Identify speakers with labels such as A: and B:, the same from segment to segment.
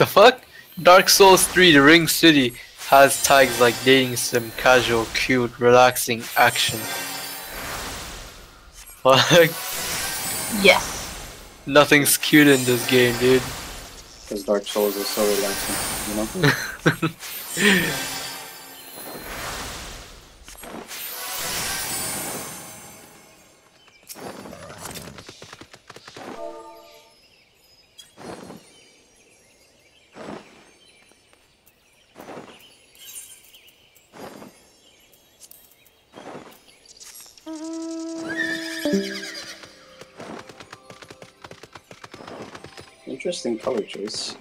A: The fuck? Dark Souls 3 The Ring City has tags like dating sim, casual, cute, relaxing, action. Fuck.
B: Yes.
A: Nothing's cute in this game, dude.
C: Because Dark Souls is so relaxing, you know? color choice.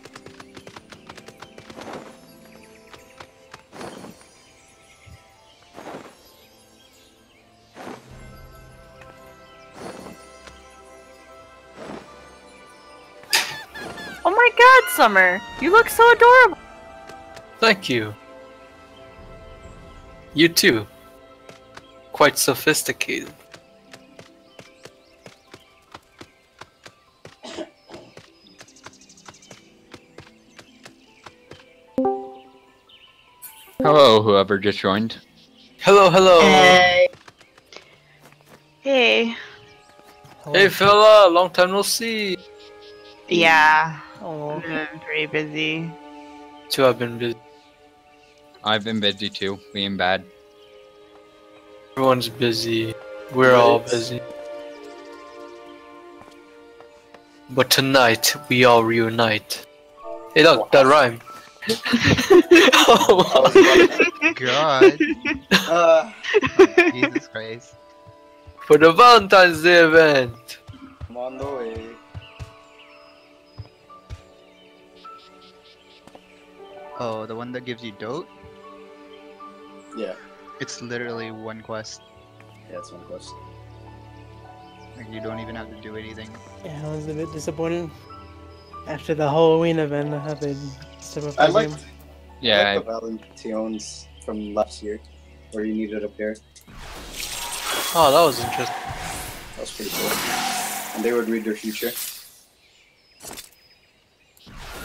D: Oh my god, Summer! You look so adorable!
A: Thank you. You too. Quite sophisticated.
E: Hello, whoever just joined.
A: Hello, hello.
B: Hey.
D: Hey.
A: Hey fella, long time no see.
D: Yeah.
F: Oh,
D: I've been pretty busy.
A: Too, I've been busy.
E: I've been busy too, being bad.
A: Everyone's busy. We're all busy. But tonight, we all reunite. Hey, look, that rhyme. Oh, my
G: God.
C: Uh,
G: Jesus Christ.
A: For the Valentine's Day event.
C: I'm on the way.
G: Oh, the one that gives you dote?
C: Yeah,
G: It's literally one quest.
C: yeah, it's one quest.
G: Like you don't even have to do anything.
F: yeah, I was a bit disappointed after the Halloween event. I had to step up
C: I
F: my
C: liked,
F: game.
E: Yeah,
C: I liked the Valentines from last year, where you needed a pair.
A: Oh, that was interesting.
C: That was pretty cool. And they would read their future.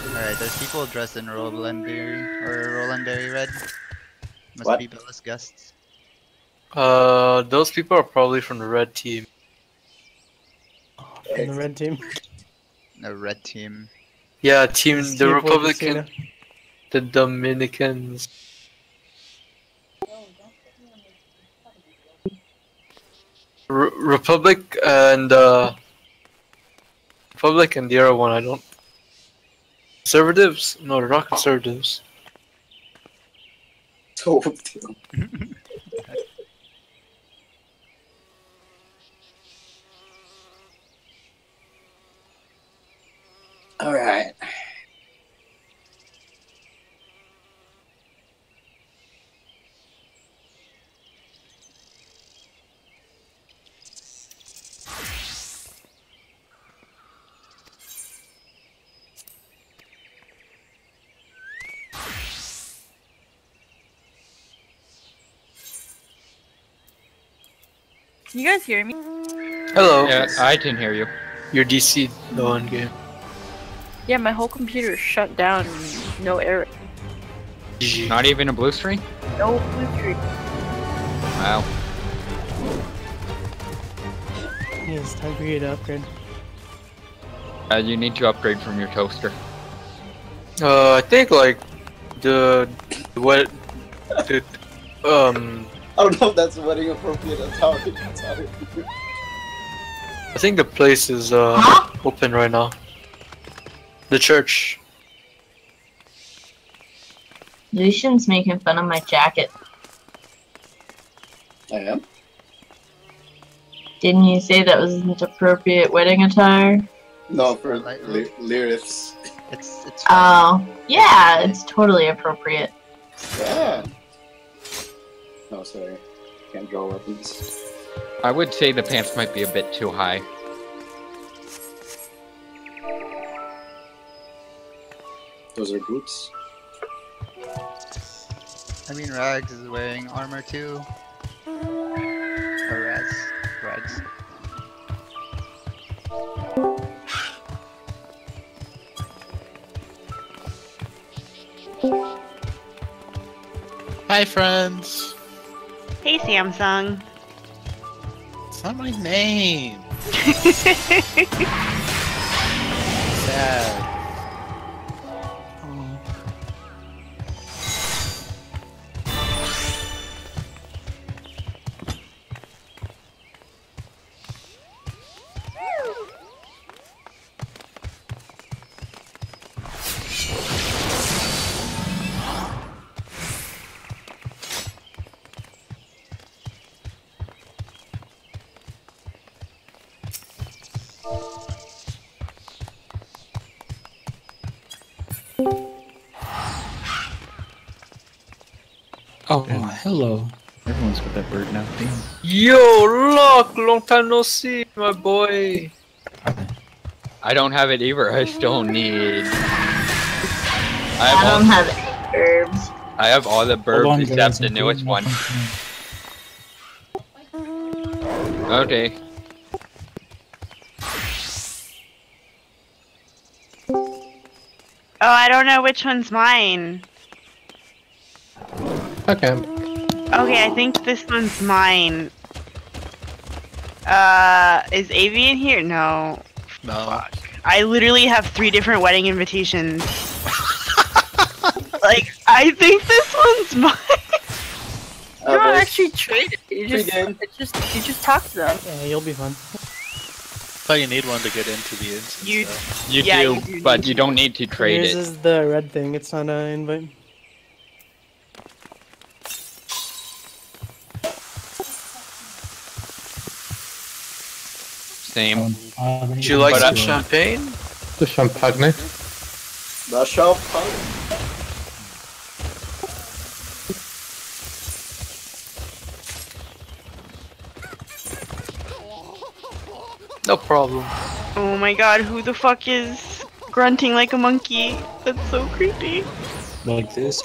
G: Alright, there's people dressed in Rolandary or Rolandary red. Must
C: What?
G: be Bella's guests.
A: Uh, those people are probably from the red team.
F: From the red team.
G: The red team.
A: Yeah, team
F: Steve
A: the
F: Wood,
A: Republican, the Dominicans. Re- Republic and uh, Republic and the other one I don't. Conservatives? No, they're not conservatives.
C: Told you. Alright.
D: Can you guys hear me?
A: Hello.
E: yeah, I can hear you.
A: You're DC though in game.
D: Yeah, my whole computer shut down. No error.
E: Not even a blue screen?
D: No blue screen.
E: Wow.
F: Yeah, it's time for you to upgrade.
E: Uh, you need to upgrade from your toaster.
A: Uh, I think like the what the um
C: I don't know if that's wedding appropriate. That's how it, that's how it
A: I think the place is uh
B: Huh?
A: open right now. The church.
B: Lucian's making fun of my jacket.
C: I am.
B: Didn't you say that wasn't appropriate wedding attire?
C: No, for
G: Like-
C: ly- lyrics.
G: It's it's
B: Oh, yeah, it's totally appropriate.
C: Yeah. No, sorry. Can't draw weapons.
E: I would say the pants might be a bit too high.
C: Those are boots.
G: I mean, Rags is wearing armor too. Or Rags. Rags.
H: Hi, friends.
I: Hey, Samsung.
H: It's not my name. Sad.
J: Oh, hello. Everyone's got that bird now. Damn.
A: Yo, look! Long time no see, my boy.
E: I don't have it either. I still need. I
B: I don't
E: all,
B: have any herbs.
E: I have all the
J: Hold
E: burbs
J: on,
E: except
J: guys,
E: the newest one. Okay.
I: Oh, I don't know which one's mine.
J: Okay.
I: Okay, I think this one's mine. Uh, is Avian here? No.
H: No.
I: I literally have three different wedding invitations. like, I think this one's mine.
D: You don't actually trade it. You just, it's just, you just talk to them.
F: Yeah, you'll be fun.
H: thought you need one to get into the instance.
I: You-
E: You
I: Yeah,
E: do,
I: you do
E: but you don't need to trade
F: Yours is the red thing. It's not an invite.
E: Same.
A: Would um, um, you like
E: But
A: uh,
E: some
A: champagne?
J: The champagne.
C: The shop.
A: No problem.
I: Oh my god, who the fuck is grunting like a monkey? That's so creepy.
J: Like this.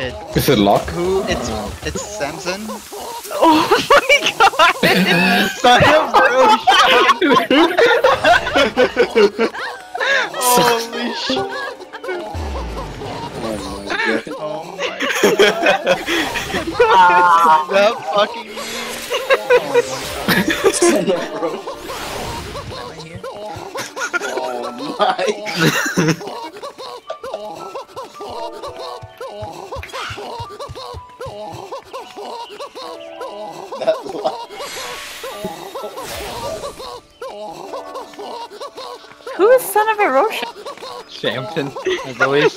G: It,
J: Is it locked?
G: who? It's it's Samson.
I: Oh my god!
G: Son of Holy shit!
C: Oh my god.
G: Oh my
B: Ah,
G: that fucking.
C: Son of bro. Oh my. that
E: Samson, I believe.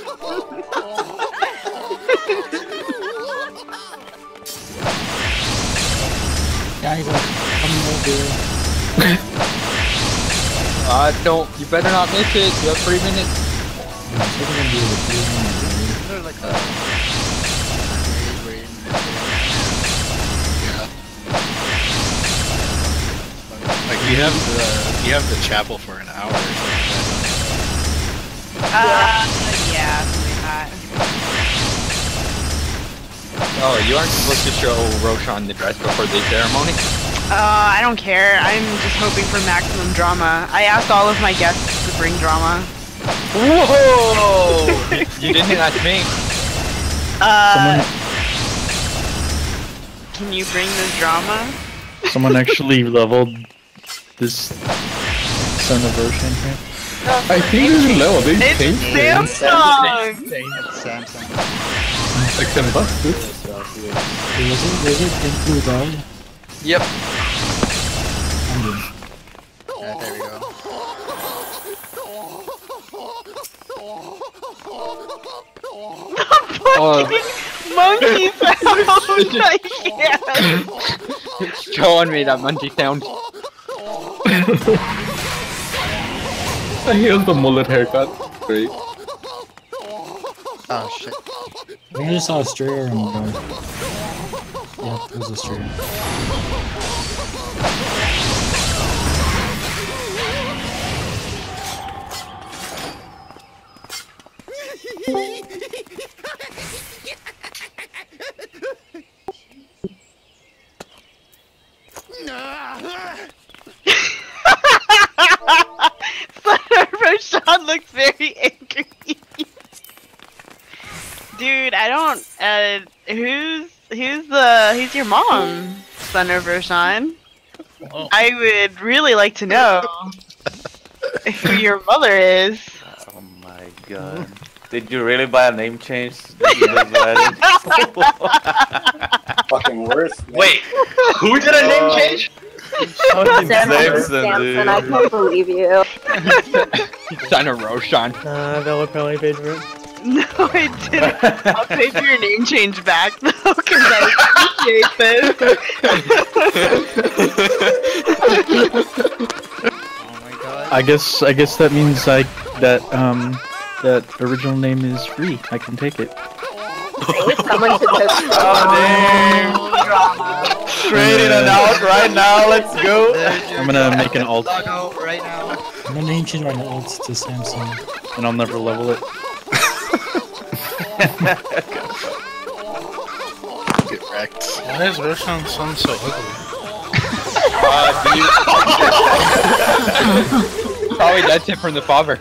J: Guys, I'm coming over.
E: Uh, don't. You better not miss it. You have three minutes.
J: I'm gonna be able to do it.
G: Like a.
H: Like you have the you have the chapel for an hour. Or something.
I: Uh, yeah, something.
E: Oh, you aren't supposed to show Roshan the dress before the ceremony?
I: Uh, I don't care. I'm just hoping for maximum drama. I asked all of my guests to bring drama.
A: Whoa!
E: You didn't ask me.
I: Uh, can you bring the drama?
J: Someone actually leveled this son of Roshan here. I think there's a level. They
I: It's
J: changed it.
I: Samsung!
G: It's Samson.
J: I can bust this.
C: Stuff, yeah.
J: Was it, was it into God?
A: yep.
G: Yeah, there we go.
E: Oh,
I: Monkey sound! I can't!
E: showing me that monkey sound.
J: He has the mullet haircut. Great.
G: Oh shit.
J: I just saw a strayer on the guard. Yeah, it was a strayer.
I: Roshan looks very angry. Dude, I don't. Uh, who's who's the who's your mom, son of Roshan?
K: Oh.
I: I would really like to know who your mother is.
L: Oh my god. Did you really buy a name change?
M: Fucking worse.
K: Wait, who did a name uh, change?
M: Samson,
L: Samson, dude.
D: I can't believe you.
E: Son of Roshan.
F: Nah, Bella probably paid for it.
I: No, I didn't. I'll pay for your name change back though, because I appreciate this.
G: Oh my god.
N: I guess I guess that means like that um that original name is free. I can take it.
D: Someone should post drama.
L: Trading it out right now, let's go.
N: I'm gonna make an alt
G: right now.
J: I'm gonna name change my alt to Samsung.
N: and I'll never level it.
K: Get wrecked. Why is Roshan's son so ugly?
E: Probably that's it from the father.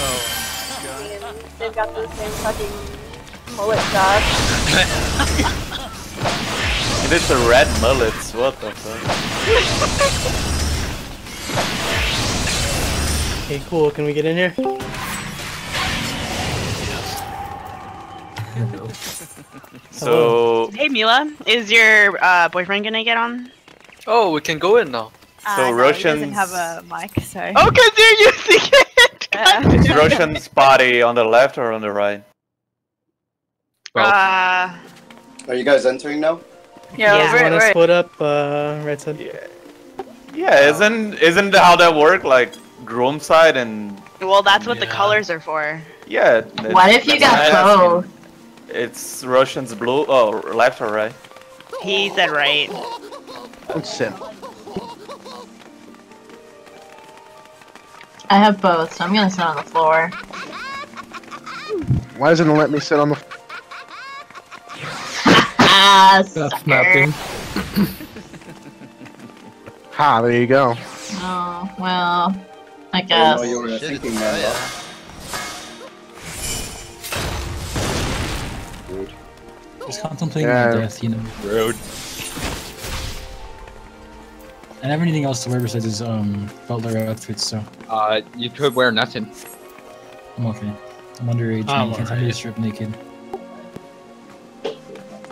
D: Oh They've got the same fucking mullet job.
L: It is the red mullets, what the fuck?
F: Okay, cool. Can we get in here?
L: So,
I: Hey Mila, is your uh, boyfriend gonna get on?
A: Oh, we can go in now.
L: So, Roshan doesn't have a
D: mic, sorry.
I: Oh, cause you're using it.
L: is Roshan's body on the left or on the right?
I: Uh,
M: Are you guys entering now?
D: Yeah,
I: Yeah.
D: we're,
F: Want to
D: we're,
F: split up? Uh, right side.
L: Yeah, Yeah, isn't isn't how that work? Like groom side and
I: well, that's what the colors are for.
L: yeah.
D: What if you got both?
L: It's Roshan's blue. Oh, left or right?
I: He said right.
M: Sim.
D: I have both, so I'm gonna sit on the floor.
O: Why doesn't it let me sit on the?
D: Ah,
J: That's nothing.
O: Ha! There you go.
D: Oh, well, I
M: I didn't
D: guess.
M: know you were
G: Shit,
M: thinking
G: it's
M: that.
G: Zaya.
M: Dude.
J: Just contemplating
O: Yeah.
J: my death, you know.
E: Rude.
J: I have anything else to wear besides his um butler outfit, so
E: Uh, you could wear nothing.
J: I'm okay. I'm underage.
K: I'm
J: and you can't tell me to
K: alright.
J: strip naked.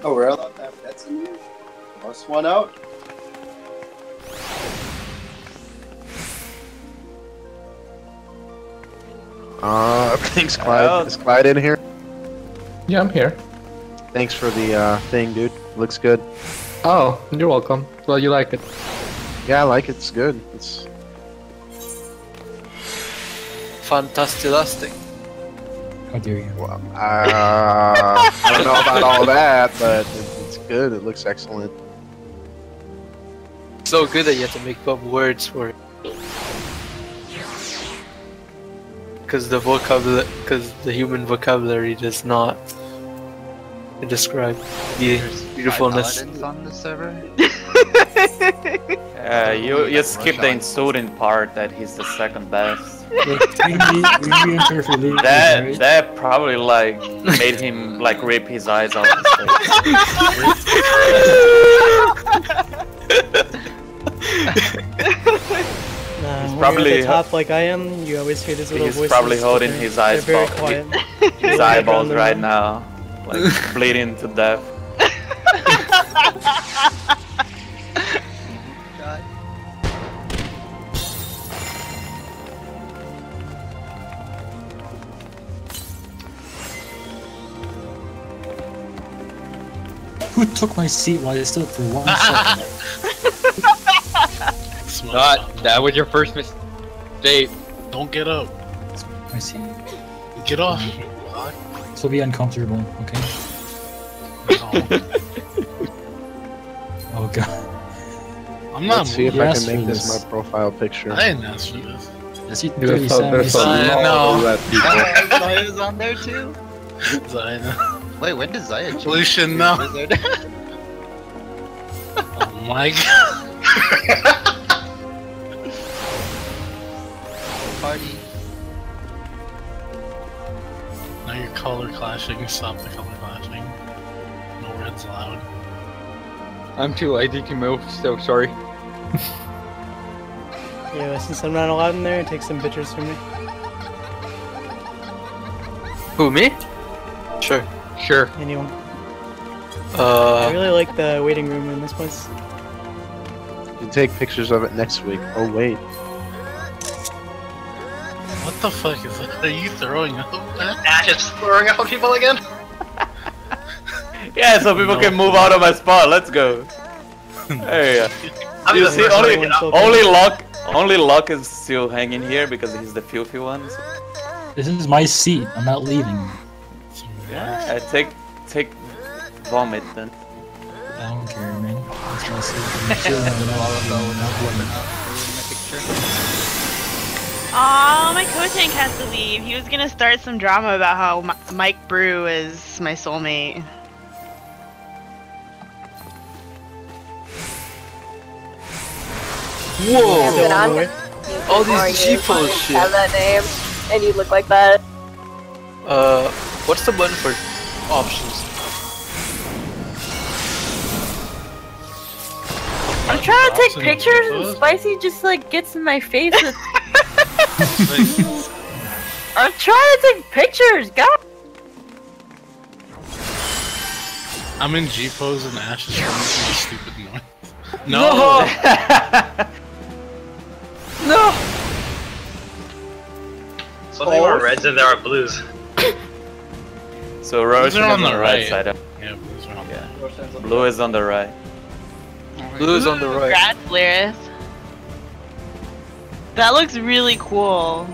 M: Oh, we're allowed to have pets in here? Bust one out?
O: Uh, thanks, Clyde.
L: Well-
O: Is Clyde in here?
P: Yeah, I'm here.
O: Thanks for the uh, thing, dude. Looks good.
P: Oh, you're welcome. Well, you like it.
O: Yeah, I like it. It's good. It's
A: Fantastilastic.
J: How dare you?
O: well, uh, I don't know about all that, but it- it's good. It looks excellent.
A: So good that you have to make up words for it. Because the vocabulary, because the human vocabulary does not describe the beautifulness.
G: Paladins on the server.
L: Uh, you you skip the insulting part that he's the second best.
J: Look, we re- we re-enter for Luke,
L: That that probably like made him like rip his eyes out.
F: Nah,
L: He's
F: when
L: probably-
F: you're at the top like I am, you always hear this little
L: voice.
F: He's
L: probably holding
F: they're-
L: his eyes
F: very
L: bo-
F: quiet.
L: his eyeballs right now, like bleeding to death.
J: Who took my seat while I stood for one second?
K: Smart.
E: Not that was your first mistake.
K: Don't get up.
J: My seat.
K: Get off.
J: This will be uncomfortable, okay?
K: No.
J: Oh god.
K: I'm not
O: Let's see if. I can make this
J: this.
O: my profile picture.
K: I didn't ask for this.
J: That's it.
P: There's a,
J: 37
P: there's a lot
K: no.
P: of red people.
G: Zaya's on there too.
K: Zaya.
G: Wait, when does Zaya change?
K: Lucian, no.
G: Wizard?
K: Oh my god.
G: Party.
K: Now you're color clashing. Stop the color clashing. No reds allowed.
E: I'm too lazy to move, so sorry.
F: Yeah, since I'm not allowed in there, take some pictures for me.
A: Who me? Sure.
E: Sure.
F: Anyone. I
A: Uh,
F: really like the waiting room in this place.
O: You can take pictures of it next week. Oh wait.
K: What the fuck is that? Are you throwing up?
Q: Ash is throwing out people again.
L: Yeah, so people can move out of my spot. Let's go. There you go. You
Q: the
L: see, only
Q: to get out.
L: only luck, only Lock is still hanging here because he's the filthy one. so-
J: This is my seat. I'm not leaving.
L: Yeah, take take vomit then.
J: I don't care, man. It's my seat. I'm chilling. I'm not- not bloody.
I: Aw, my co-tank has to leave. He was gonna start some drama about how M- Mike Brew is my soulmate.
A: whoa!
F: Still on the way.
A: All these G-pose
D: fucking
A: shit.
D: Have that name, and you look like that.
A: Uh, what's the button for options?
D: I'm trying to take pictures, and Spicy just like gets in my face. With... I'm trying to take pictures, God.
K: I'm in G pose and Ash is making a stupid noise. No!
A: No!
Q: So there are reds and there are blues.
L: So Roshan
K: These are on
L: is on
K: the
L: the right
K: right.
L: side. Of,
K: Yeah, blues are on
L: yeah. Blue is on the right.
A: Blue is on the right.
I: Congrats, Lyris. That looks really cool.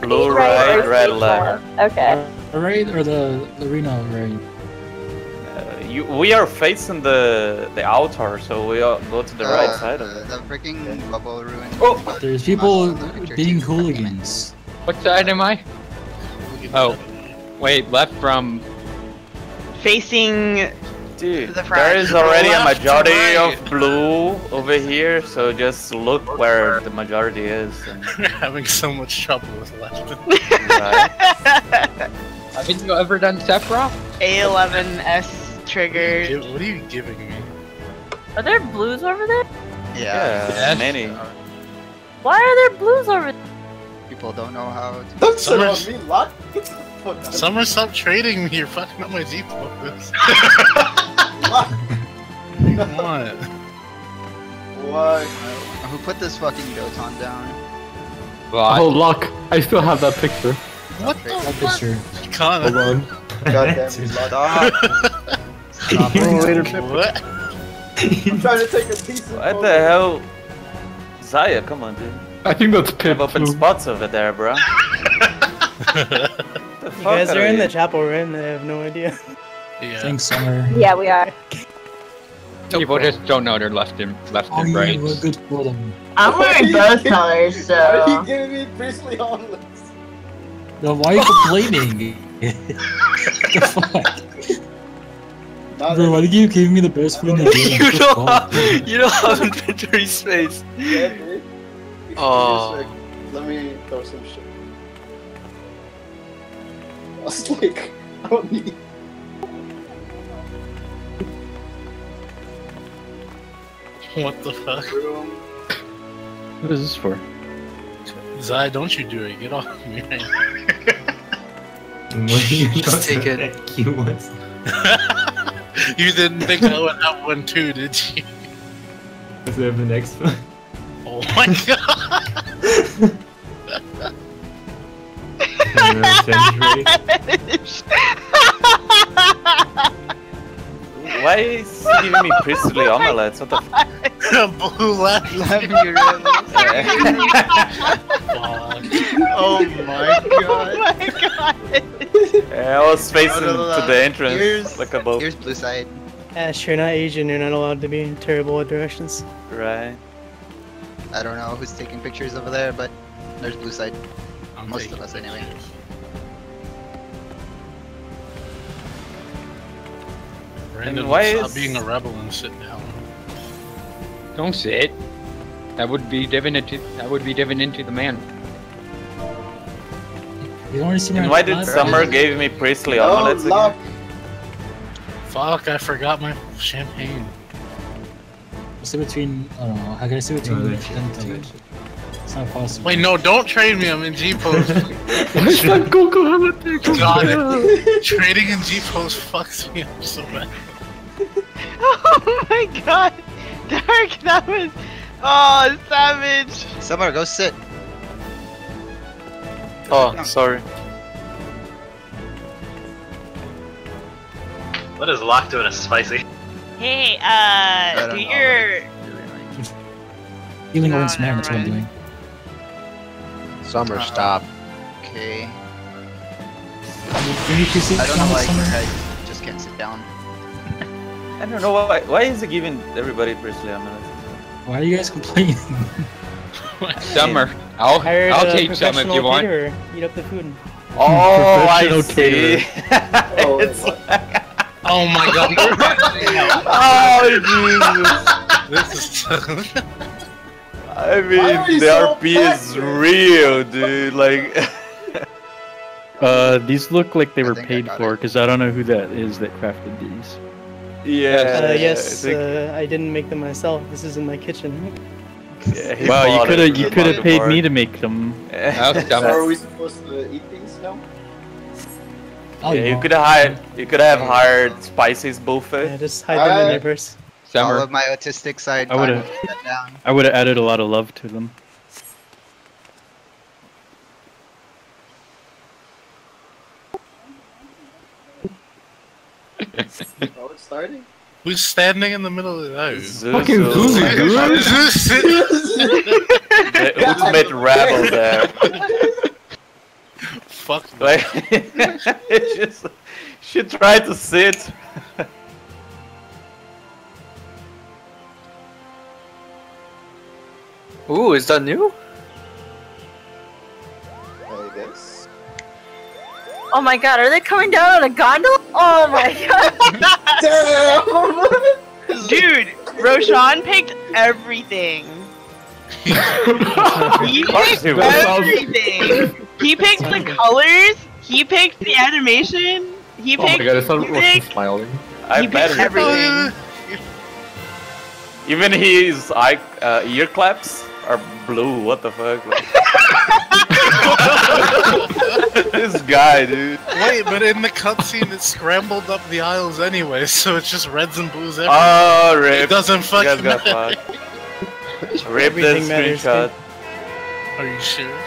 L: Blue
D: Right,
L: right,
D: or
L: red left.
D: Okay.
J: The raid or the arena raid?
L: Uh, you, we are facing the the altar, so we all go to the right
G: Uh,
L: side of it.
G: The freaking bubble ruin.
L: Oh!
J: There's people being hooligans.
E: What side am I? Oh, wait, left from.
I: Facing
L: Dude,
I: the
L: there
I: front.
L: is already a majority
K: right.
L: of blue over here, so just look where the majority is. And,
K: You're having so much trouble with left.
L: right?
E: Haven't you ever done Sephirot?
I: A11S triggered.
K: What are you giving me?
D: Are there blues over there?
G: Yeah.
L: Yeah, many.
D: Why are there blues over there?
G: People don't know how to.
C: Don't sit
K: Summer-
C: on me, Lock. Get the fuck out of
K: Summer, stop trading me. You're fucking up my G pose. what?
C: Why?
G: Who put this fucking Doton down?
P: Oh, luck. I still have that picture.
K: What
G: the
J: That picture.
K: You can't.
P: Hold on.
C: Goddamn you, Lock.
G: Stop.
O: Oh, later,
K: What?
C: I'm trying to take a piece of
L: What the hell? Zaya, come on, dude.
P: I think that's
L: You
P: Pip.
L: have open spots over there, bro.
F: You guys are in the chapel, right? And I have no idea.
K: Yeah.
J: Thanks, Summer.
D: Yeah, we are.
E: People just don't know their left and left and
J: you
E: right.
J: were good for them.
D: I'm wearing both colors,
C: Why are you
D: so.
C: giving me priestly armlets?
J: Yo, why are you complaining? what the fuck?
C: Not
J: Bro, why did you give me the best friend in the game?
A: you don't have, you don't have inventory space.
C: Yeah, dude.
A: Oh.
C: Let me throw some shit. I was like, I don't need.
K: What the fuck?
C: room.
N: What is this for?
K: Zai, don't you do it. Get off me right
A: Just take it.
K: You didn't think I would have one too, did you?
R: Let's have the next one.
K: Oh my god!
L: Why is he giving me priestly omelets? What the f-
K: Blue left.
G: oh my god.
I: Oh my god.
L: Yeah, I was facing to the entrance.
G: Here's-
L: like above.
G: Here's blue side.
F: Ash, you're not Asian. You're not allowed to be terrible at directions.
L: Right.
G: I don't know who's taking pictures over there, but there's blue side. Most of us anyway.
K: Brandon,
L: why
K: stop
L: is-
K: being a rebel and sit down.
E: Don't sit. That would be divinity. That would be divin into the man.
J: You don't see
L: And why did? Summer gave me priestly
C: No, oh,
L: omelets again?
C: Lock.
K: Fuck, I forgot my champagne.
J: What's in between? I don't know. How can I see between
K: No,
J: the and two? It's not possible.
K: Wait, no, don't trade me. I'm in G post.
J: Where's that
K: Goku God, trading in G post fucks me up so bad.
I: Oh my god! Dark, that was. Oh, savage!
G: Summer, go sit.
A: Oh, sorry.
Q: What is Locke doing a spicy?
I: Hey, uh,
G: don't
I: your.
J: Healing Orange Man, that's what I'm doing.
O: Summer, stop.
G: Okay.
J: Can You need to sit
G: I don't know why
J: somewhere.
G: I just can't sit down.
L: I don't know why. Why is he giving everybody Grizzly amulet?
J: Why are you guys complaining?
E: Summer. I'll,
F: Hired
E: I'll take some if you
F: professional
E: want.
F: caterer. Eat up the food.
L: Oh, I
N: Professional
L: see.
C: Oh,
L: it's
K: Oh my god.
L: oh Jesus.
K: this is.
L: I mean, the
C: so
L: RP is real, dude. Like,
N: Uh, these look like they were paid for because I don't know who that is that crafted these.
L: yeah.
F: Uh,
L: I
F: yes,
L: think-
F: uh, I didn't make them myself. This is in my kitchen.
L: yeah,
N: Wow, you could have you could have paid me to make them.
C: So
E: Summer.
C: are we supposed to eat things now?
J: Oh,
L: Yeah,
J: you
L: you could have hired. You could have hired Spicy's
F: Yeah,
L: buffet.
F: just hide them in my
C: Alright.
F: purse.
G: All of my autistic side.
N: I would've-
G: finally got down.
N: I would have added a lot of love to them.
C: Oh, it's starting?
K: Who's standing in the middle of the night?
N: Fucking Zuzu, dude.
L: the ultimate rebel there.
K: Fuck.
L: Like, it's just she tried to sit.
A: Ooh, is that new?
C: I guess.
D: Oh my god, are they coming down on a gondola? Oh my god.
C: Damn!
I: Dude, Roshan picked everything. he picked everything. He picked the colors. He picked the animation. He
P: Oh my
I: picked
P: god, I saw
I: music.
P: Roshan smiling.
L: I
I: He
L: bet
I: everything.
L: even his eye, uh, ear claps are blue. What the fuck? this guy, dude.
K: Wait, but in the cutscene it scrambled up the aisles anyway, so it's just reds and blues everywhere.
L: Oh, rip.
K: it doesn't
L: You guys
K: fucking
L: got
K: matter.
L: fucked. Rip that
F: Everything matters,
L: screenshot.
K: Are you sure?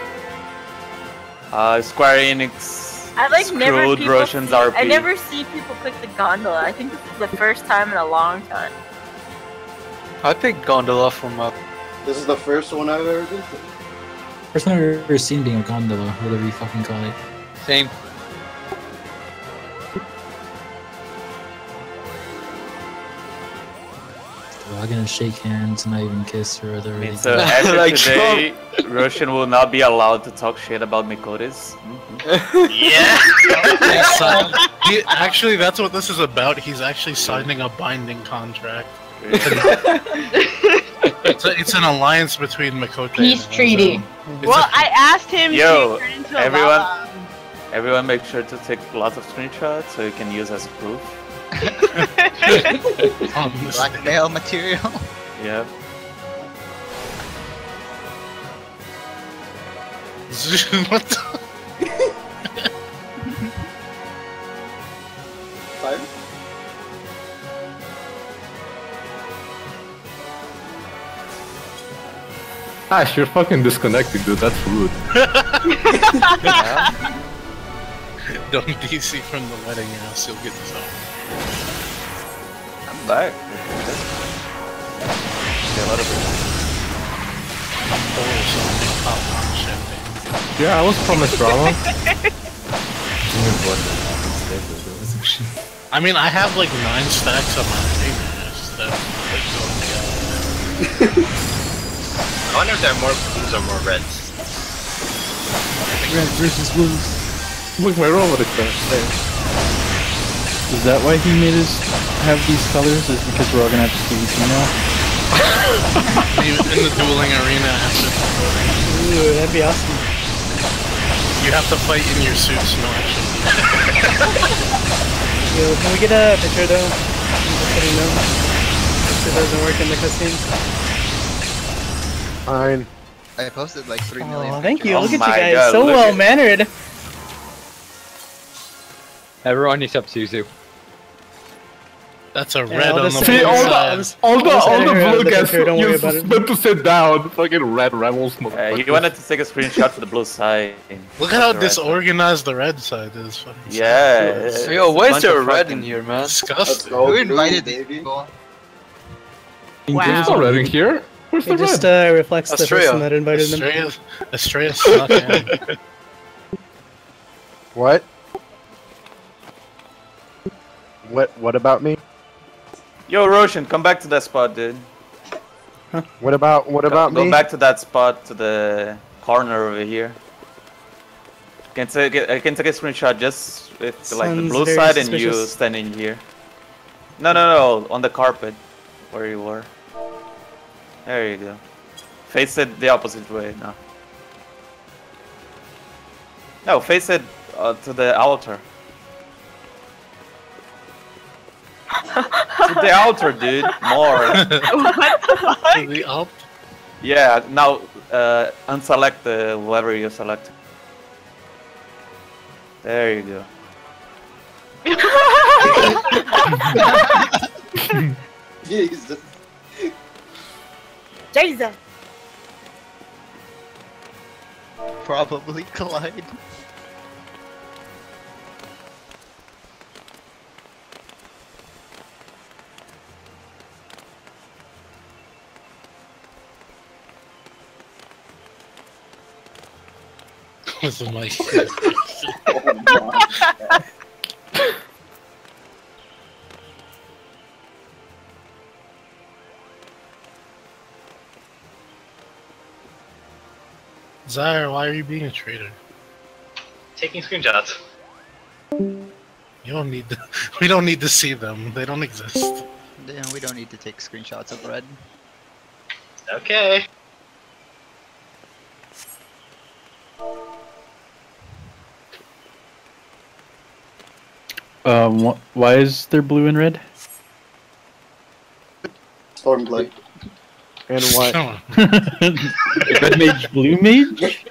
L: Uh, Square Enix
D: I like never
L: screwed
D: people
L: Russians
D: see,
L: RP.
D: I never see people click the gondola. I think this is the first time in a long time.
A: I picked Gondola from uh,
C: This is the first one I've ever been to.
J: First time I've ever seen being a gondola, whatever you fucking call it.
E: Same.
J: We're all gonna shake hands, and not even kiss her or whatever.
L: I mean,
J: they
L: so
J: do.
L: after
A: Like
L: today, Roshan will not be allowed to talk shit about Miqo'tes.
Q: Yeah.
K: He's sign- he, actually, that's what this is about. He's actually signing a binding contract. It's, a, it's an alliance between Miqo'te
D: Peace
K: and
D: treaty.
K: Amazon.
I: Well,
K: a-
I: I asked him
L: Yo,
I: to turn into
L: everyone-
I: Lala.
L: Everyone make sure to take lots of screenshots so you can use as proof.
G: Blackmail material.
L: Yeah.
K: what the?
C: Time?
P: Ash, you're fucking disconnected, dude. That's rude.
K: Don't DC from the wedding house, you'll get this off.
L: I'm back. Yeah, a lot of
P: Yeah, I was promised drama.
K: I mean, I have like nine stacks on my fingers that like, go together.
Q: I wonder if there are more blues or more reds.
J: Red versus blues.
P: Look, my robot is there.
N: Is that why he made us have these colors? Is because we're all gonna have PvP now?
K: in in the dueling arena after
F: Ooh, that'd be awesome.
K: you have to fight in your suits, no action.
F: Yo, can we get a picture though? I'm just letting know. If it doesn't work in the cutscenes.
O: Fine.
G: I posted like three million.
F: Oh, thank you.
L: Oh
F: look at you guys.
L: God,
F: so well mannered.
E: Everyone is up Suzu.
K: That's a
F: Yeah,
K: red
F: all
K: on
F: the
K: the
F: same-
K: blue
F: all the-
K: side.
P: All the all the
F: edit her out of
P: blue guys
F: picture,
P: you're
F: about
P: meant to sit down. Fucking red rebels.
L: Uh, you wanted to take a screenshot for the blue side.
K: Look at how
L: That's side.
K: disorganized the red side is. Fucking
L: Yeah.
K: it's
L: it's
A: Yo,
L: a
A: why is there
L: of
A: red in here, man?
K: disgusting.
G: Who invited these
C: baby.
G: people?
E: Wow.
P: There's no red in here. Where's the
F: It just
P: red?
F: uh, reflects the
A: Australia.
F: person that invited them.
K: Estrella, Estrella snuck in.
O: What? What? What about me?
L: Yo, Roshan, come back to that spot, dude.
O: What about what
L: Go-
O: about
L: go,
O: me?
L: back to that spot to the corner over here. Can take I can take a screenshot just with like the blue
F: very
L: side and you standing here. No, no, no, on the carpet where you were. There you go. Face it the opposite way now. No, face it uh, to the altar. To the altar, dude. More.
I: what the fuck?
K: To the up.
L: Yeah, now uh, unselect the whoever you select. There you go.
C: Jesus.
D: Jesus.
G: Probably collide.
K: With the mic.
C: Oh my.
K: Zaire, why are you being a traitor?
Q: Taking screenshots.
K: You don't need to. We don't need to see them. They don't exist.
G: Then we don't need to take screenshots of red.
Q: Okay.
N: Um, wh- why is there blue and red?
C: Stormblood.
O: And
K: why?
N: Red mage, blue mage?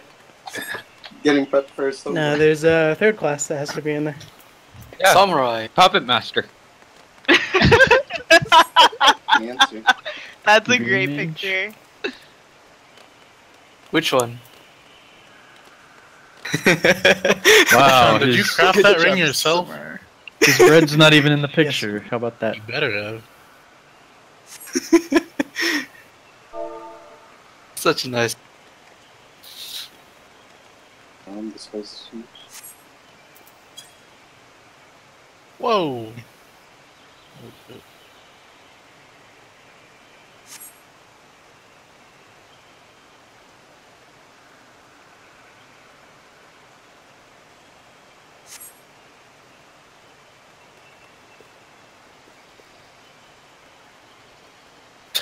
C: Getting prepped for Stormblood.
F: No, there's a third class that has to be in there.
E: Yeah.
A: Samurai.
E: Puppet Master.
C: Answer.
I: That's a great
N: Green
I: picture.
A: Which one?
N: Wow,
K: Did you craft that ring yourself?
N: His red's not even in the picture. How about that?
K: You better have.
A: Such a nice.
C: Um, this was huge.
K: Whoa.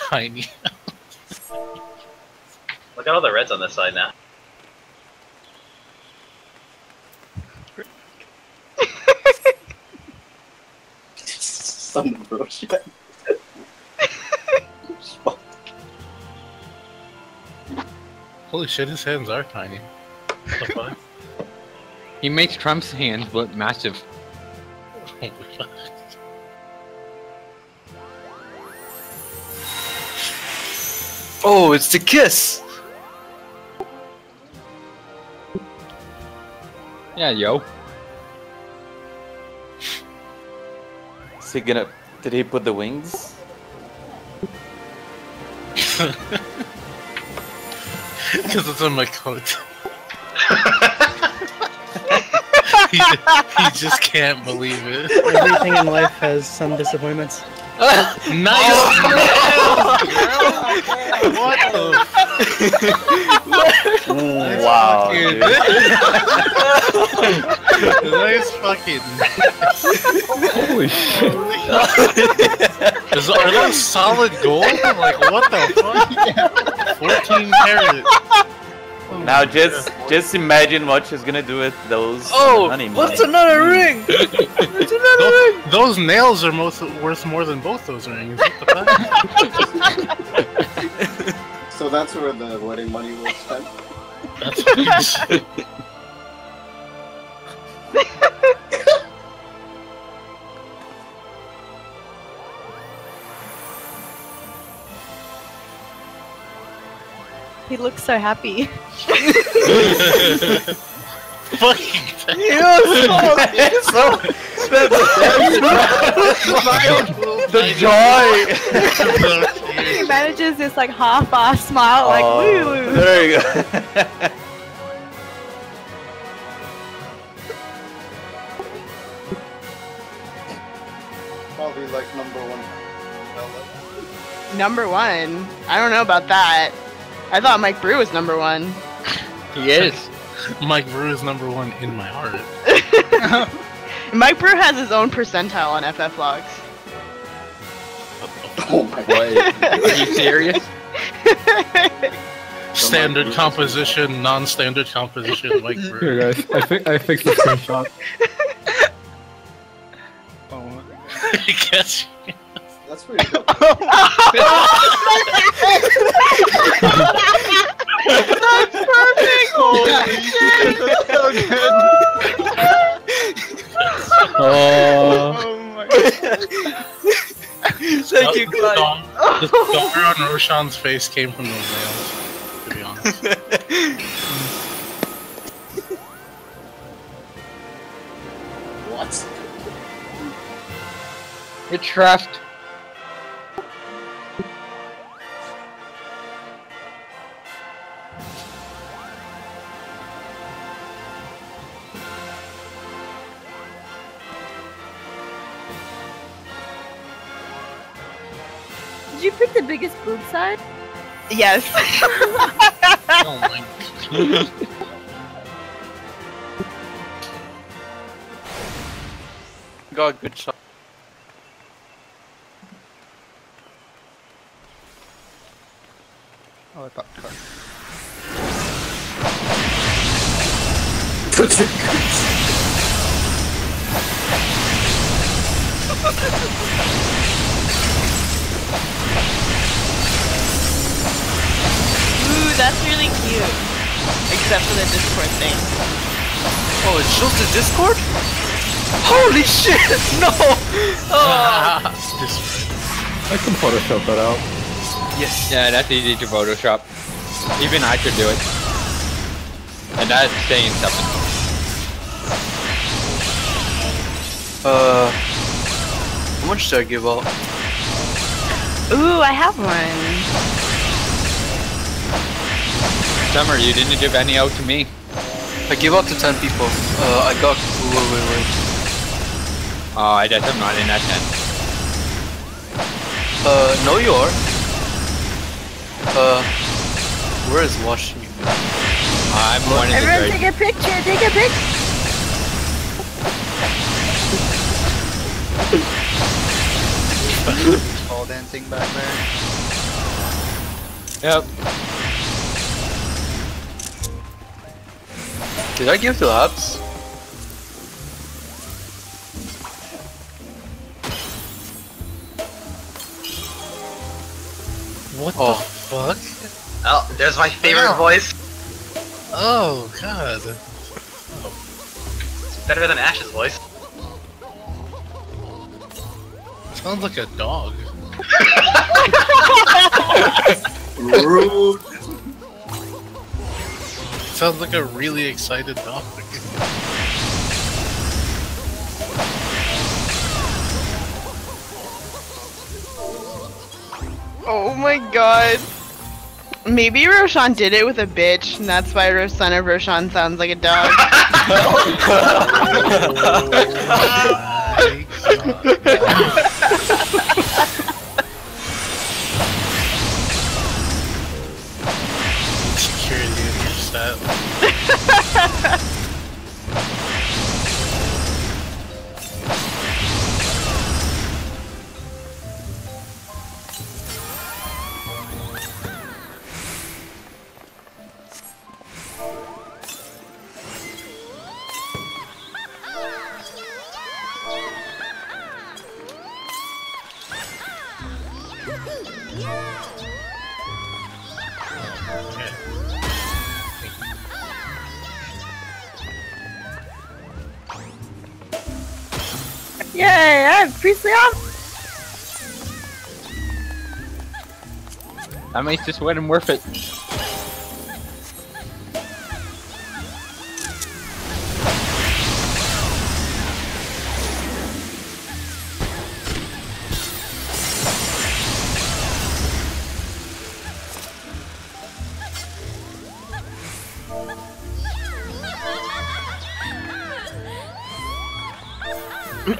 K: Tiny.
Q: Look at all the reds on this side now.
C: Son of a bitch.
K: Holy shit, his hands are tiny. What the fuck?
E: He makes Trump's hands look massive.
A: Oh, it's the kiss!
E: Yeah, yo.
L: Is he gonna? Did he put the wings?
K: Because it's on my coat. he, he just can't believe it.
F: Everything in life has some disappointments.
K: Nice! What the
L: wow,
K: fucking-
L: dude.
K: nice fucking.
N: Holy shit.
K: Is, are those solid gold? Like, what the fuck? 14 carats.
L: Now just just imagine what she's gonna do with those.
A: Oh,
L: honey
A: what's
L: money.
A: another ring? What's another
K: Those,
A: ring?
K: those nails are most worth more than both those rings. What the fuck?
C: So that's where the wedding money was spent.
K: That's what you said.
D: He looks so happy.
K: Fucking
L: so, the joy.
D: he manages this like half-ass smile, like
L: Oh,
D: woo woo.
L: there you go.
C: Probably like number one.
I: Number one. I don't know about that. I thought Mike Brew was number one.
E: He is.
K: Mike Brew is number one in my heart.
I: Mike Brew has his own percentile on FF logs.
C: Oh my
E: What? Are you serious?
K: Standard composition, non-standard composition, Mike Brew.
P: Here, guys. I, fi- I fixed the screenshot.
K: Oh, I guess.
C: That's pretty cool.
I: Oh That's perfect! Holy shit!
G: That's so good.
N: Oh. oh.
G: my god.
A: Thank you,
K: The
A: Clyde.
K: The scar on Roshan's face came from those nails, to be honest.
C: What?
E: It's trust.
D: Pick the biggest boob side?
I: Yes.
K: Oh my
A: God, good shot.
I: Discord?
A: Holy shit! No! Oh.
N: I can Photoshop that out.
A: yes.
E: Yeah, that's easy to Photoshop. Even I could do it. And that's saying something.
A: Uh, how much did I give out?
I: Ooh, I have one.
E: Summer, you didn't give any out to me.
A: I give out to 10 people. Uh, I got. Wait, wait, wait.
E: Oh, I guess I'm not in that tent.
A: Uh, no, you are. Uh, where is Washington?
E: I'm one in the
D: Everyone
E: great.
D: take a picture, take a picture.
G: Ball dancing back there.
E: Yep.
A: Did I give to Labs?
K: What
A: Oh.
K: the fuck?
Q: Oh, there's my favorite voice.
K: Oh god.
Q: It's better than Ash's voice.
K: Sounds like a dog.
C: Rude.
K: Sounds like a really excited dog.
I: Oh my god. Maybe Roshan did it with a bitch, and that's why Ro- son of Roshan sounds like a dog.
K: Oh Security in
E: That makes this wedding worth it.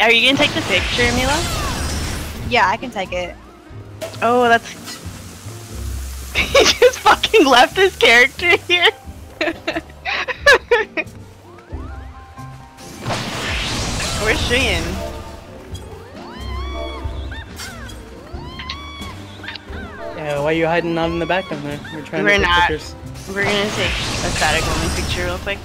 I: Are you gonna take the picture, Mila?
D: Yeah, I can take it.
I: Oh, that's. Fucking left his character here. Where's Shian?
F: Yeah, why are you hiding out in the back down there? We're trying
I: We're
F: to take
I: not.
F: pictures.
I: We're gonna take a static only picture real quick.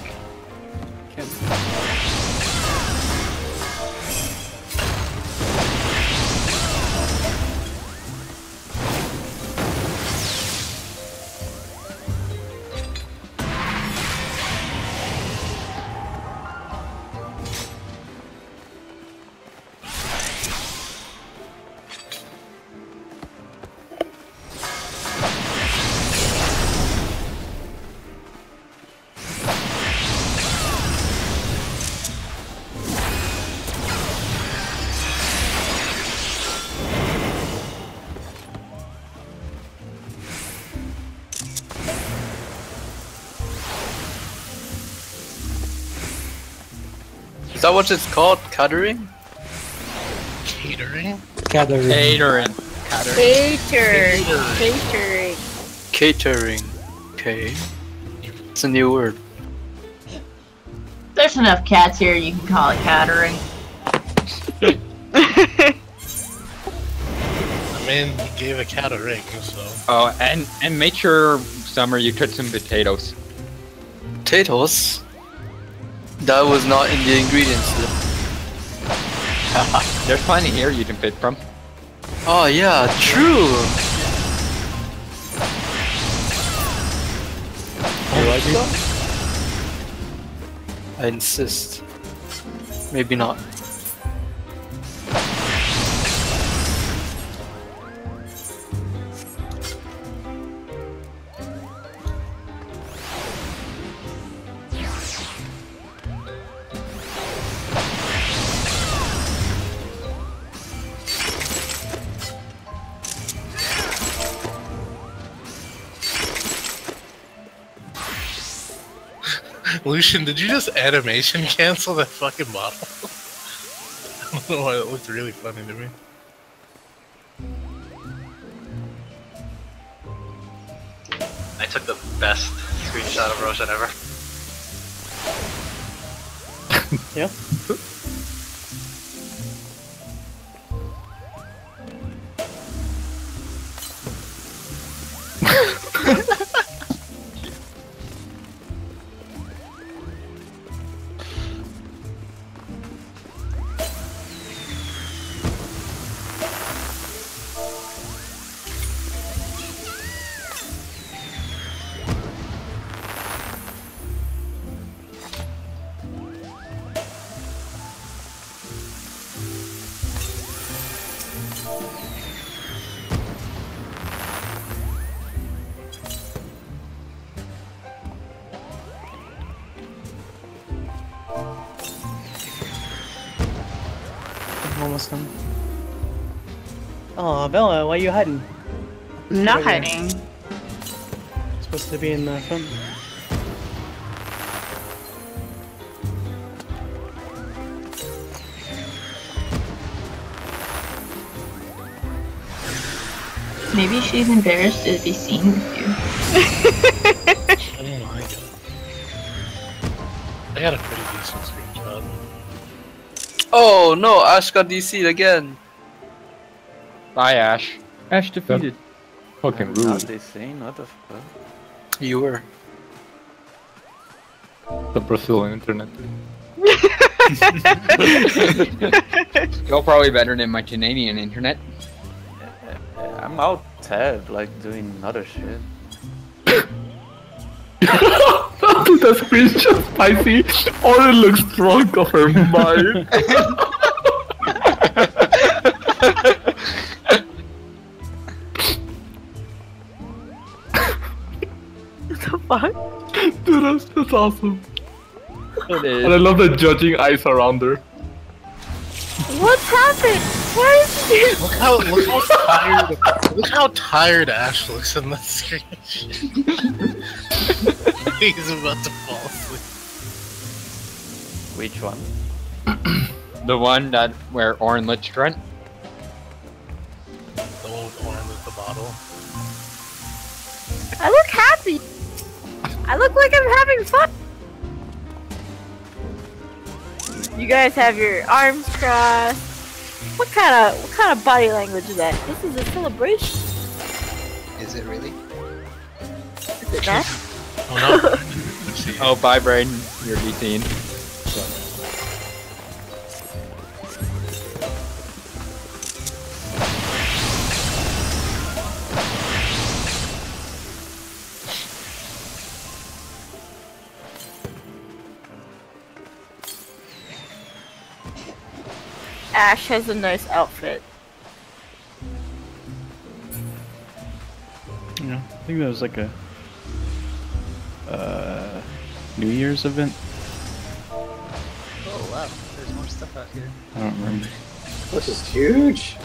A: What it's called? Catering?
K: Catering?
N: Catering.
E: Catering.
D: Cater. Catering.
A: Catering. Okay. It's a new word.
B: There's enough cats here, you can call it catering.
K: I mean, he gave a cat a ring, so.
E: Oh, and and make sure, Summer, you cut some potatoes.
A: Potatoes? That was not in the ingredients list.
E: There's plenty here you can pick from.
A: Oh yeah, true!
N: You like it?
A: I insist. Maybe not.
K: Lucian, did you just animation cancel that fucking model? I don't know why it looked really funny to me.
Q: I took the best screenshot of Roshan ever.
F: Yeah. I'm. Oh, Bella, why are you hiding?
I: I'm not
F: Right here.
I: hiding.
F: supposed to be in the front.
B: Maybe she's embarrassed to be seen with you.
K: Oh my god. I got
A: Oh no, Ash got DC'd again.
E: Bye, Ash. Ash defeated.
N: Fucking
L: Not
N: rude.
L: they saying what the fuck?
A: You were.
N: The Brazilian internet.
E: You're probably better than my Canadian internet.
L: I'm out tab, like doing other shit.
P: Dude, that screenshot spicy. Or it looks drunk off her mind.
D: the fuck?
P: Dude, that's, that's awesome.
E: It is.
P: And I love the judging eyes around her.
D: What's happened? Why is he
K: Look how look how tired look how tired Ash looks in the screen. He's about to fall asleep.
L: Which one?
E: The one that where Orin lit front.
K: The old one with the bottle.
D: I look happy. I look like I'm having fun. You guys have your arms crossed. What kind of what kind of body language is that? This is a celebration.
G: Is it really?
D: Is it not?
K: Oh
E: Oh, bye, Brain. You're detained.
D: Ash has a nice outfit.
N: Yeah, I think that was like a uh, New Year's event.
G: Oh wow, there's more stuff out here.
N: I don't remember.
C: This is huge.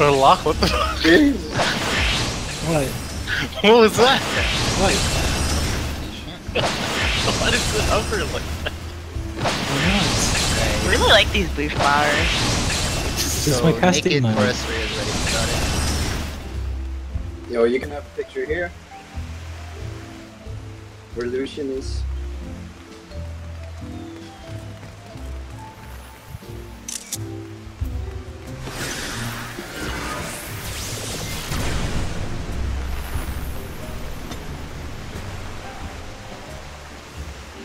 K: Or lock, what the
C: Jeez.
K: What? What was that? What? Why does it hover like that?
I: I really like these blue flowers.
J: This is my casting
G: naked forestry is ready. Got it.
C: Yo, you can have a picture here. Where Lucian is.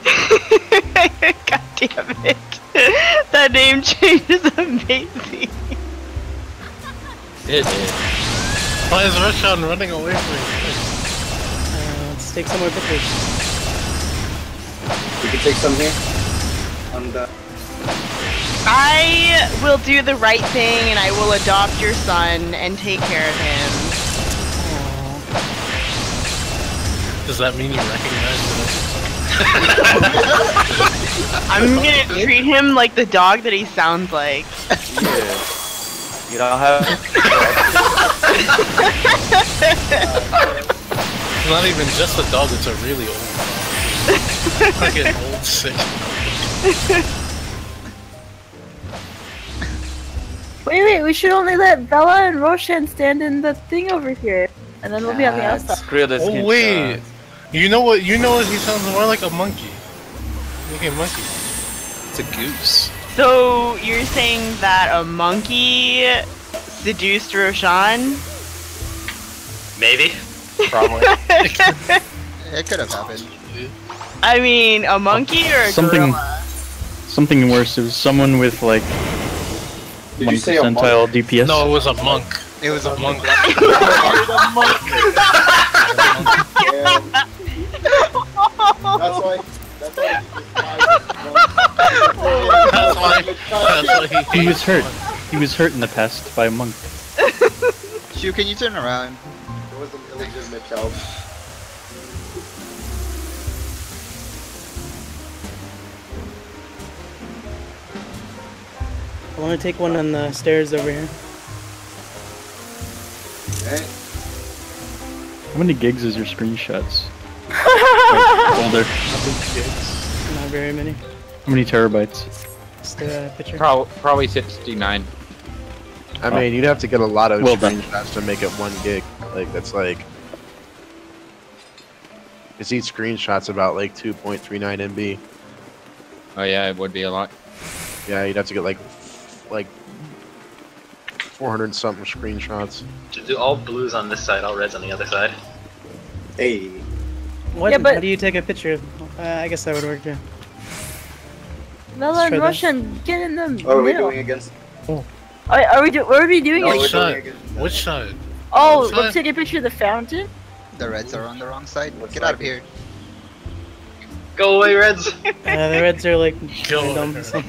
I: God damn it. That name change is amazing.
E: It is.
K: Why is Roshan running away from me?
F: Uh, let's take some more pictures.
C: You can take some here. On the.
I: Uh, I will do the right thing and I will adopt your son and take care of him.
K: Does that mean you recognize that?
I: I'm gonna treat him like the dog that he sounds like.
L: Yeah. You don't have.
K: It's not even just a dog, it's a really old dog. Like an old sick.
D: Wait, wait, we should only let Bella and Roshan stand in the thing over here. And then we'll be on the outside.
L: Screw the
K: Oh
L: skin
K: wait, you know what? You know what? He sounds more like a monkey. Like a monkey.
O: It's a goose.
I: So you're saying that a monkey seduced Roshan?
Q: Maybe.
K: Probably.
G: It could have happened.
I: I mean, a monkey or a oh,
N: Something,
I: gorilla?
N: something worse. It was someone with like
C: Did
N: one
C: you say a monk?
N: percentile DPS.
K: No, it was a monk.
G: It was a
K: monk.
C: That's why. That's why.
K: That's why. That's why he.
N: He was hurt. He was hurt in the past by a monk.
G: Shu, can you turn around?
C: It was an illegitimate child.
F: I want to take one on the stairs over here.
C: Okay.
N: How many gigs is your screenshots? Like, older.
F: Not very many.
N: How many terabytes?
F: Just a picture.
E: Pro- probably 69.
O: I mean, you'd have to get a lot of
N: Well done.
O: screenshots to make it one gig. Like that's like. Cause each screenshot's about like 2.39 MB.
E: Oh yeah, it would be a lot.
O: Yeah, you'd have to get like, like 400 something screenshots.
Q: To do all blues on this side, all reds on the other side.
C: Hey.
F: What?
D: Yeah, but-
F: How do you take a picture? Uh, I guess that would work too.
D: Bella
F: Let's
D: and
F: try that.
D: Roshan, get in the
C: Oh, are we doing against?
D: Are, are we do? What are we doing?
C: No,
D: it?
K: Which side?
C: against.
K: Which side?
D: Oh,
K: Which
D: let's
K: side?
D: take a picture of the fountain.
G: The reds are on the wrong side.
C: What's
G: Get out of here.
Q: Go away, Reds!
F: Uh, the reds are like
K: Go
F: random.
K: over.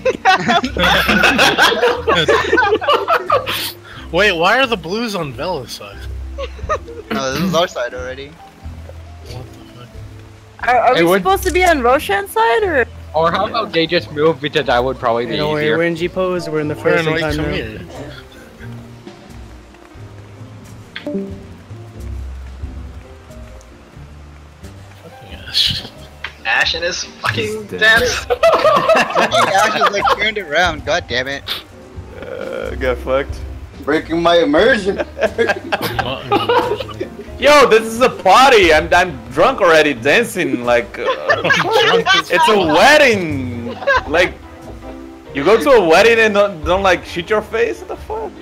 K: Wait, why are the blues on Bella's side?
G: No, this is our side already.
D: What the Are,
E: are
D: we
E: what-
D: supposed to be on Roshan's side or?
E: Or how about they just move because that would probably be
F: You know, we're,
E: easier.
F: we're in G pose. We're in the
K: We're
F: first
K: in
F: time
Q: Ash and his fucking dance.
G: Fucking Ash is like turned around. God damn it.
L: Uh, got fucked.
C: Breaking my immersion.
L: Yo, this is a party. I'm I'm drunk already, dancing like. Uh, it's a wedding. Like, you go to a wedding and don't, don't like shoot your face. What the fuck?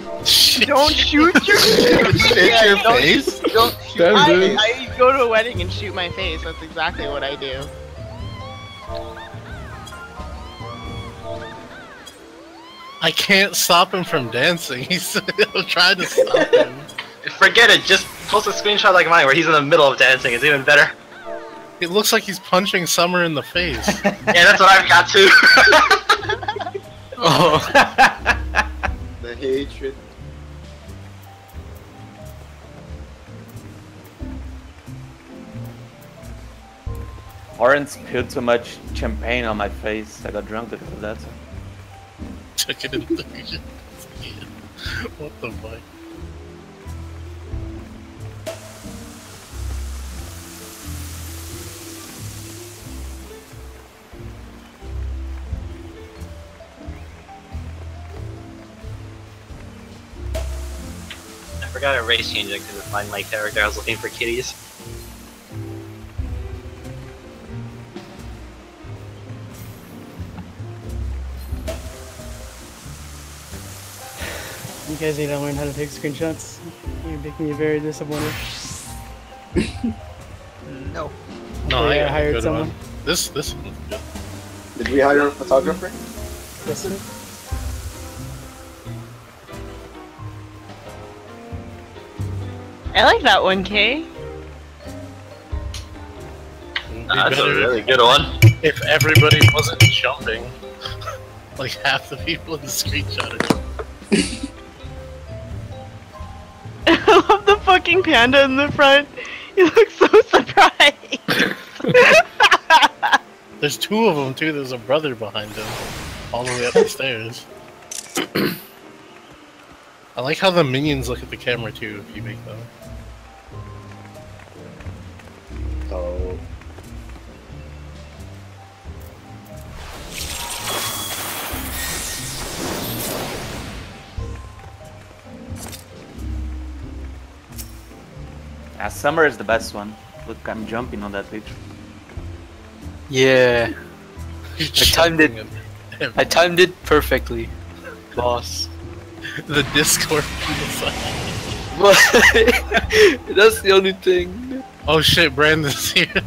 I: Don't shoot your
L: Shit your
I: don't-
L: face?
I: Don't shoot.
L: Don't
I: I. I go to a wedding and shoot my face. That's exactly what I do.
K: I can't stop him from dancing. He's I'm trying to stop him.
Q: Forget it. Just post a screenshot like mine where he's in the middle of dancing. It's even better.
K: It looks like he's punching Summer in the face.
Q: Yeah, that's what I've got too.
K: oh.
C: the hatred.
L: Orange spilled too much champagne on my face. I got drunk because of that.
K: Check it in the What the fuck?
Q: I forgot a race change. I couldn't find my character. I was looking for kitties.
F: You guys need to learn how to take screenshots. You're making me very disappointed.
G: No.
K: No, I
F: Yeah,
K: got
F: hired
K: good
F: someone.
K: one. This this one's good.
C: Did we hire a photographer?
F: Listen.
I: I like that one, Kay.
K: It'd be
Q: That's a really good one.
K: If everybody wasn't jumping, like half the people in the screenshot are jumping.
I: I love the fucking panda in the front. He looks so surprised.
K: There's two of them too. There's a brother behind him, all the way up the stairs. I like how the minions look at the camera too. If you make them.
C: Oh.
L: Summer is the best one. Look, I'm jumping on that picture.
A: Yeah. I timed it. I timed it perfectly, boss.
K: the Discord.
A: But that's the only thing.
K: Oh shit, Brandon's here.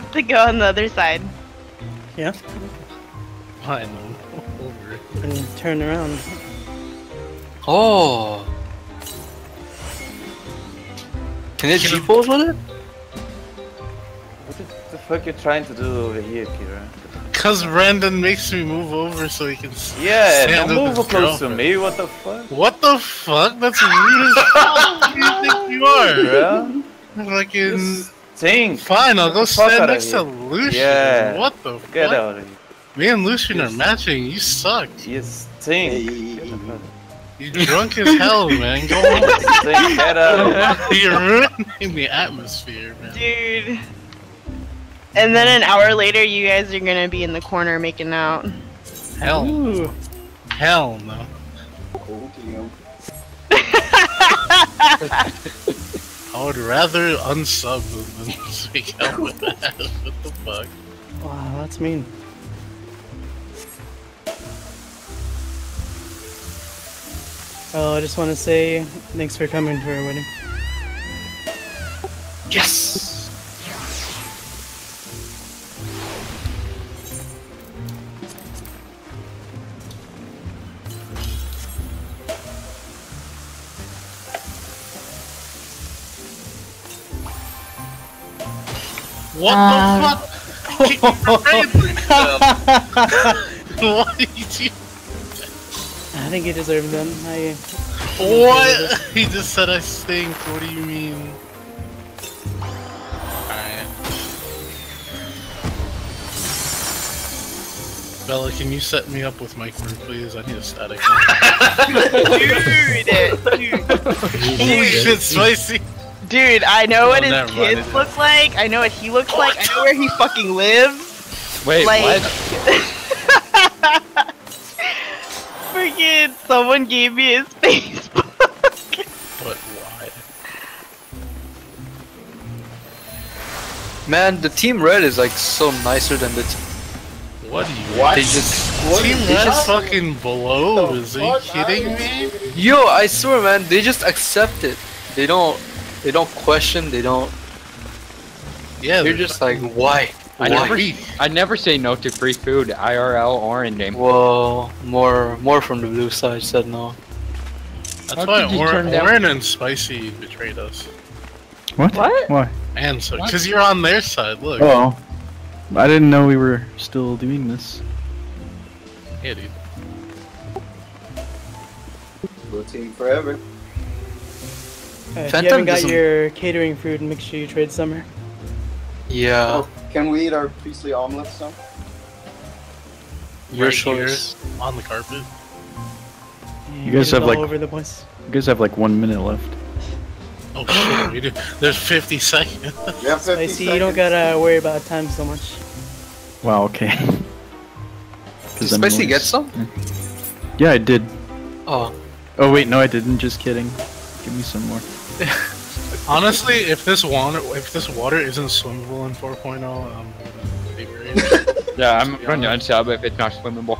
I: Have to go on the other side.
F: Yeah.
K: Fine, then. over it.
F: And turn around.
A: Oh. Can it G pose with it?
L: What the, the fuck you trying to do over here, Kira?
K: Cause Brandon makes me move over so he can. s-
L: Yeah,
K: stand
L: don't move
K: his
L: close to me. What the fuck?
K: What the fuck? That's rude as fuck. Who do you think you are?
L: Bro?
K: Fucking.
L: Think.
K: Fine, I'll go
L: Get the fuck
K: stand next to. Lucian.
L: Yeah.
K: What the
L: Get
K: fuck?
L: out of here.
K: Me and Lucian are matching. You suck.
L: You stink. Get
K: You drunk as hell, man. Go home.
L: Stink. Get out.
K: You're ruining the atmosphere, man.
I: Dude. And then an hour later, you guys are gonna be in the corner making out.
K: Hell.
F: Ooh.
K: Hell no.
C: Oh, damn.
K: I would rather unsub than speak out with that. What the fuck?
F: Wow, that's mean. Oh, I just want to say thanks for coming to our wedding.
A: Yes.
K: What
F: Uh,
K: the fuck? what did you?
F: I think he deserved them. I.
K: What? He just said I stink. What do you mean? Bella, can you set me up with Mike Brew, please? I need a static.
I: Dude,
K: Holy shit, spicy!
I: Dude, I know what
K: Oh,
I: his
K: never mind,
I: kids
K: it
I: look like. I know what he looks like. I know where he fucking lives.
E: Wait,
I: like,
E: what?
I: Freaking someone gave me his Facebook.
K: But why?
A: Man, the team red is like so nicer than the team.
K: What do you
A: What? They just
K: Team
A: they
K: Red
A: just-
K: fucking below? Is he kidding me?
A: Yo, I swear, man, they just accept it. They don't. They don't question. They don't.
K: Yeah,
A: You're just like, why?
E: I
A: Why?
E: never, I never say no to free food, IRL or in game.
A: Well, more, more from the blue side said no.
K: That's
E: How
K: why
E: Warren, you
K: Or-
E: turn down-
K: Orin and Spicy betrayed us.
N: What?
D: What?
N: Why?
K: And so, because you're on their side, look.
N: Oh. I didn't know we were still doing this.
K: Yeah, dude.
C: Blue team forever.
F: Uh, if you haven't got your catering food, make sure you trade summer.
A: Yeah,
C: Oh, can we eat our priestly omelets now?
A: your
K: Right here,
A: choice.
K: on the carpet.
N: You guys have like
F: over the place.
N: you guys have like one minute left.
K: Oh shit, we do. There's 50 seconds.
C: You have 50
F: Spicy, you don't gotta worry about time so much.
N: Wow. Okay.
A: Did
N: 'Cause I'm
A: Spicy
N: always-
A: get some?
N: Yeah, I did.
A: Oh,
N: Oh wait, no, I didn't. Just kidding. Give me some more.
K: Honestly, if this water, if this water isn't swimmable in 4.0, I'm gonna be.
E: Yeah, I'm going to unsub if it's not swimmable.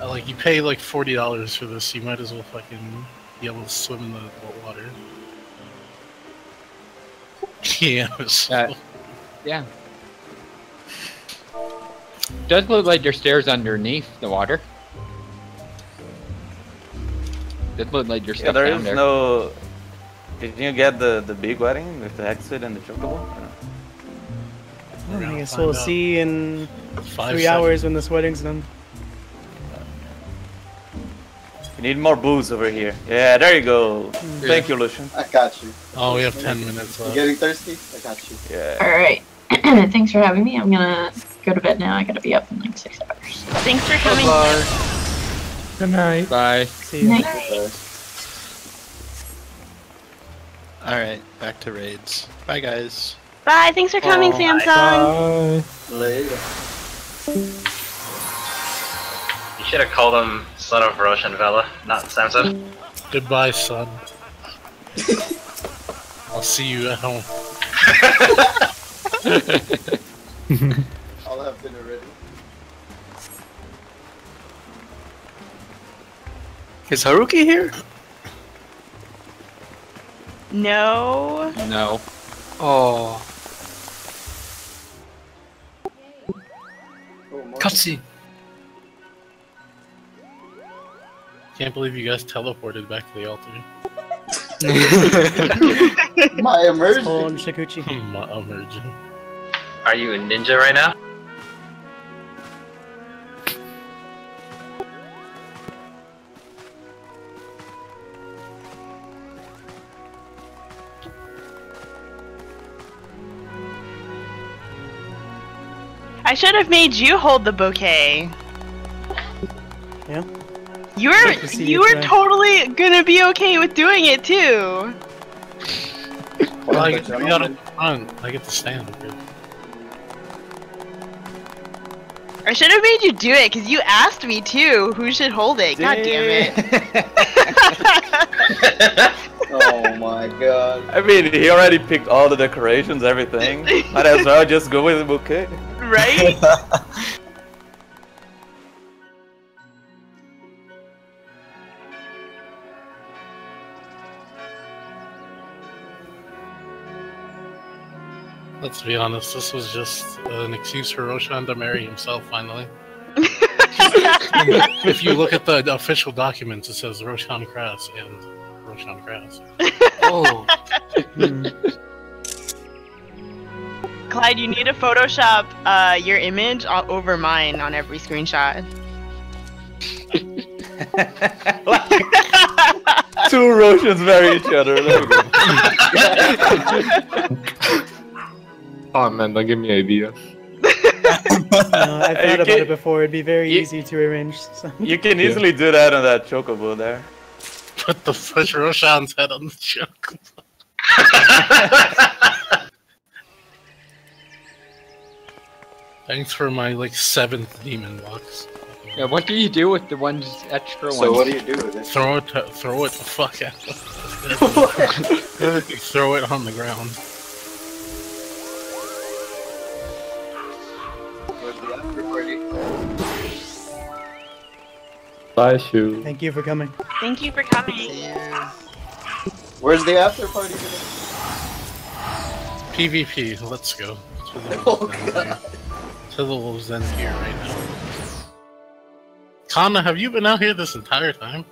K: Uh, like you pay like forty dollars for this, you might as well fucking be able to swim in the, the water. Yeah. it's-
E: Uh, yeah. Does look like there's stairs underneath the water. Does look like there's
L: Yeah,
E: stuff
L: there
E: down
L: is
E: there.
L: no. Did you get the the big wedding with the exit and the chocobo?
F: I guess we'll see in
K: Five
F: three
K: seconds.
F: hours when this wedding's done.
L: We need more booze over here. Yeah, there you go. Hmm. Thank you, Lucian.
C: I got you.
K: Oh, we have 10 minutes
C: You
K: left.
C: getting thirsty? I got you.
L: Yeah.
B: Alright. Thanks for having me. I'm gonna go to bed now. I gotta be up in like six hours.
I: Thanks for coming.
N: Good night.
E: Bye.
F: See you.
B: Night.
H: Alright, back to raids. Bye, guys.
I: Bye. Thanks for coming,
H: Oh,
I: Samsung.
C: Later.
Q: You should have called him Son of Roshan Vela, not Samson.
K: Goodbye, son. I'll see you at home.
C: I'll have dinner
A: is Haruki here?
I: No.
E: No.
A: Oh,
C: Oh,
A: cutscene.
K: Can't believe you guys teleported back to the altar.
C: My
F: It's
C: immersion.
F: called Shikuchi.
K: My emerging.
Q: Are you a ninja right now?
I: I should have made you hold the bouquet.
F: Yeah.
I: You were
F: to
I: you
F: you
I: were totally gonna be okay with doing it too.
K: Well, I, get- we gotta run. I get to stand.
I: I should have made you do it because you asked me too. Who should hold it? God damn it!
C: Oh my god.
L: I mean, he already picked all the decorations, everything. Might as well just go with the bouquet.
I: Right?
K: Let's be honest, this was just an excuse for Roshan to marry himself finally. if you look at the official documents, it says Roshan Kras and Roshan Kras.
A: Oh. Hmm.
I: Clyde, you need to Photoshop uh, your image over mine on every screenshot.
L: Two Roshans marry each other. There we go.
P: Oh man, don't give me ideas.
F: No, I've
L: You
F: thought about
L: can-
F: it before. It'd be very
L: you-
F: easy to arrange. So.
L: You can easily do that on that chocobo there.
K: Put the push Roshan's head on the joke. Thanks for my like seventh demon box.
E: Yeah, what do you do with the ones extra ones?
C: So what do you do with it?
K: Throw it, throw it the fuck out. throw it on the ground.
C: Where's the after party?
P: Bye, shoe.
F: Thank you for coming.
I: Thank you for coming.
C: Where's the after party today?
K: PvP, let's go. To the
C: Oh,
K: wolves To Wolves' Den here right now. Kana, have you been out here this entire time?